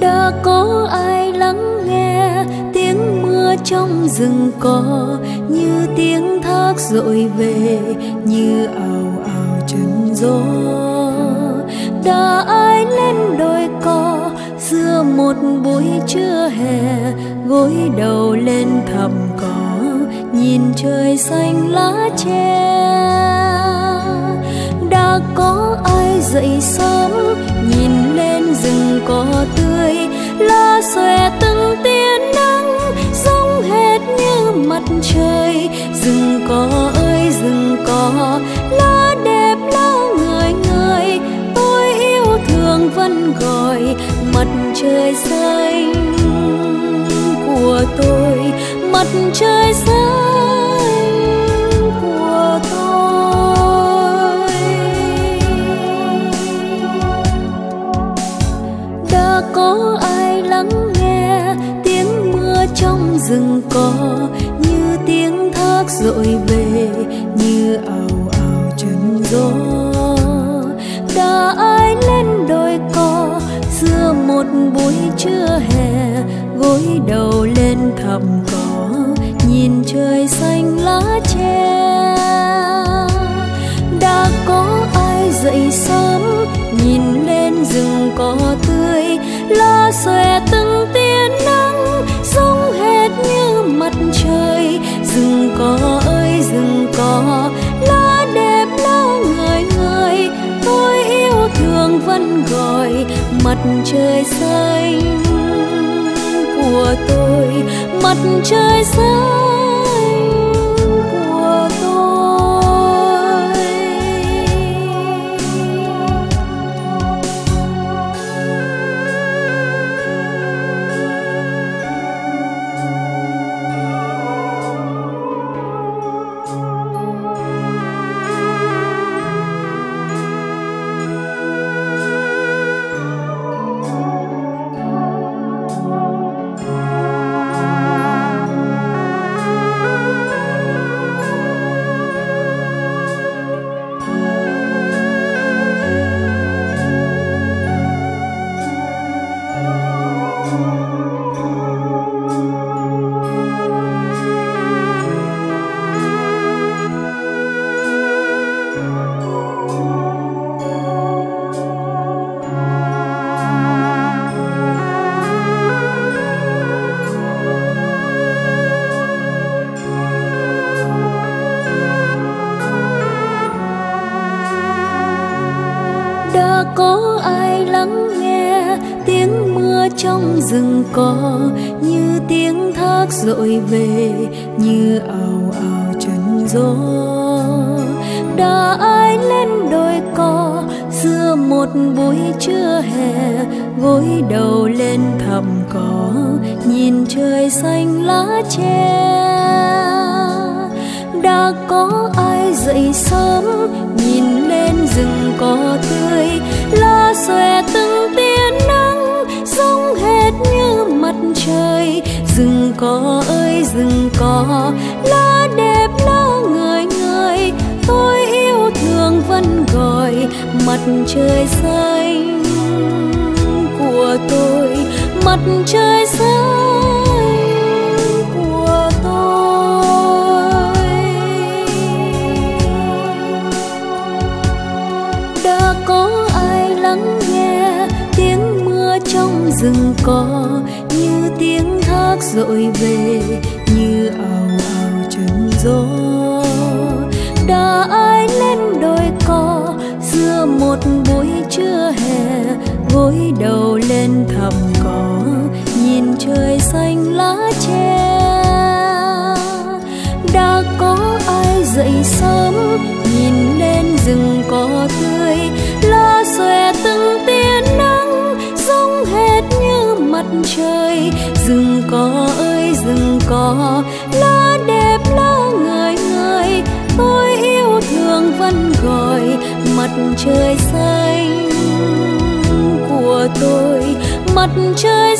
đã có ai lắng nghe tiếng mưa trong rừng cỏ, như tiếng thác dội về, như ào ào chân gió. Đã ai lên đồi cỏ giữa một buổi trưa hè, gối đầu lên thầm cỏ, nhìn trời xanh lá tre. Đã có ai dậy sớm rừng cỏ ơi, rừng cỏ, lá đẹp, lá người người tôi yêu thương vẫn gọi mặt trời xanh của tôi, mặt trời xanh của tôi. Đã có ai lắng nghe tiếng mưa trong rừng cỏ dội về như ào ào chân gió. Đã ai lên đồi cỏ giữa một buổi trưa hè, gối đầu lên thầm cỏ, nhìn trời xanh lá tre đã có ai dậy sớm, nhìn lên rừng cỏ trời xanh của tôi mặt trời xanh lắng nghe tiếng mưa trong rừng cỏ, như tiếng thác dội về, như ào ào trần gió. Đã ai lên đồi cỏ giữa một buổi trưa hè, gối đầu lên thầm cỏ, nhìn trời xanh lá tre đã có ai dậy sớm, nhìn lên rừng cỏ ơi, rừng cỏ lá đẹp lá người người tôi yêu thương vẫn gọi mặt trời xanh của tôi, mặt trời xanh dội về như ào ào trầm gió. Đã ai lên đồi cỏ, giữa một buổi trưa hè, gối đầu lên thầm cỏ, nhìn trời xanh lá tre đã có ai dậy sớm, nhìn lên rừng cỏ tươi rừng lá đẹp, lá người người tôi yêu thương vẫn gọi mặt trời xanh của tôi. Mặt trời